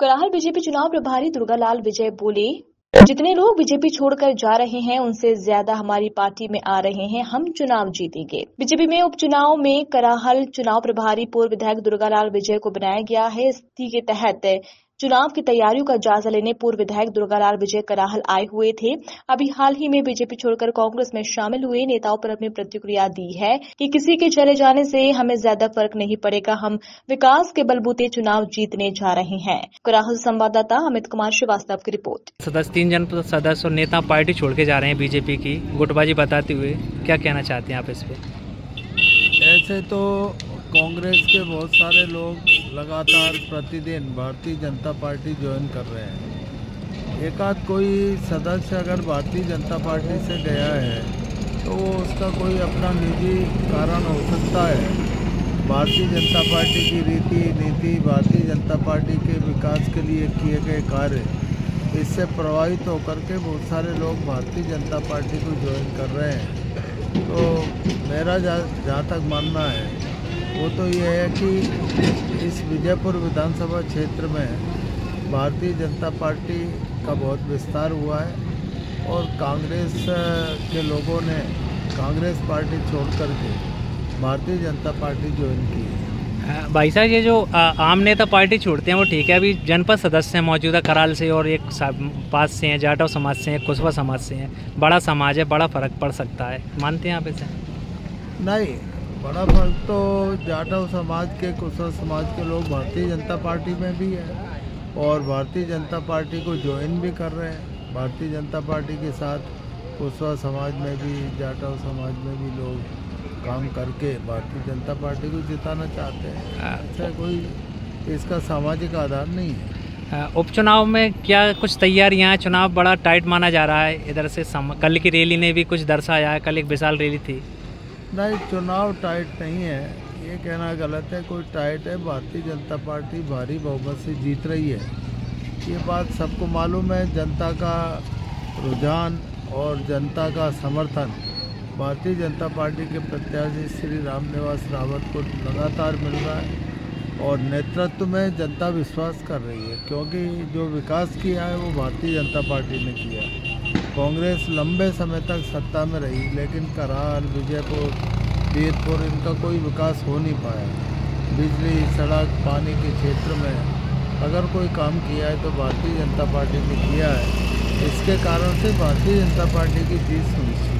Karahal BJP चुनाव प्रभारी दुर्गालाल विजय बोले, जितने लोग बीजेपी छोड़कर जा रहे हैं, उनसे ज़्यादा हमारी पार्टी में आ रहे हैं, हम चुनाव जीतेंगे। बीजेपी में उपचुनाव में कराहल चुनाव प्रभारी पूर्व विधायक दुर्गालाल विजय को बनाया गया है। इसी के तहत चुनाव की तैयारियों का जायजा लेने पूर्व विधायक दुर्गालाल विजय कराहल आए हुए थे। अभी हाल ही में बीजेपी छोड़कर कांग्रेस में शामिल हुए नेताओं पर अपनी प्रतिक्रिया दी है कि किसी के चले जाने से हमें ज़्यादा फ़र्क नहीं पड़ेगा। हम विकास के बलबूते चुनाव जीतने जा रहे हैं। कराहल संवाददाता अमित कुमार श्रीवास्तव की रिपोर्ट। सदस्य तीन जन सदस्य और नेता पार्टी छोड़ के जा रहे हैं बीजेपी की। गुटबाजी बताते हुए क्या कहना चाहते हैं आप इस पे? ऐसे तो कांग्रेस के बहुत सारे लोग लगातार प्रतिदिन भारतीय जनता पार्टी ज्वाइन कर रहे हैं। एक आध कोई सदस्य अगर भारतीय जनता पार्टी से गया है तो वो उसका कोई अपना निजी कारण हो सकता है। भारतीय जनता पार्टी की रीति नीति, भारतीय जनता पार्टी के विकास के लिए किए गए कार्य, इससे प्रभावित होकर के बहुत सारे लोग भारतीय जनता पार्टी को ज्वाइन कर रहे हैं। तो मेरा जहाँ तक मानना है वो तो ये है कि इस विजयपुर विधानसभा क्षेत्र में भारतीय जनता पार्टी का बहुत विस्तार हुआ है और कांग्रेस के लोगों ने कांग्रेस पार्टी छोड़ कर के भारतीय जनता पार्टी ज्वाइन की है। भाई साहब ये जो आम नेता पार्टी छोड़ते हैं वो ठीक है अभी जनपद सदस्य हैं मौजूदा कराल से और एक पास से हैं जाटव समाज से हैं कुशवा समाज से हैं। बड़ा समाज है बड़ा फ़र्क पड़ सकता है। मानते हैं आप इसे? नहीं बड़ा फ़र्क तो जाटव समाज के कुशल समाज के लोग भारतीय जनता पार्टी में भी है और भारतीय जनता पार्टी को ज्वाइन भी कर रहे हैं। भारतीय जनता पार्टी के साथ कुशवा समाज में भी जाटव समाज में भी लोग काम करके भारतीय जनता पार्टी को जिताना चाहते हैं। अच्छा कोई इसका सामाजिक आधार नहीं है। उपचुनाव में क्या कुछ तैयारियाँ चुनाव बड़ा टाइट माना जा रहा है। इधर से कल की रैली ने भी कुछ दर्शाया है। कल एक विशाल रैली थी। नहीं, चुनाव टाइट नहीं है। ये कहना गलत है, कोई टाइट है। भारतीय जनता पार्टी भारी बहुमत से जीत रही है। ये बात सबको मालूम है। जनता का रुझान और जनता का समर्थन। भारतीय जनता पार्टी के प्रत्याशी श्री रामनिवास रावत को लगातार मिल रहा है और नेतृत्व में जनता विश्वास कर रही है, क्योंकि जो विकास किया है, वो भारतीय जनता पार्टी ने किया कांग्रेस लंबे समय तक सत्ता में रही, लेकिन करार, विजयपुर, वीरपुर, इनका कोई विकास हो नहीं पाया। बिजली, सड़क, पानी के क्षेत्र में अगर कोई काम किया है तो भारतीय जनता पार्टी ने किया है। इसके कारण से भारतीय जनता पार्टी की जीत सुनिश्चित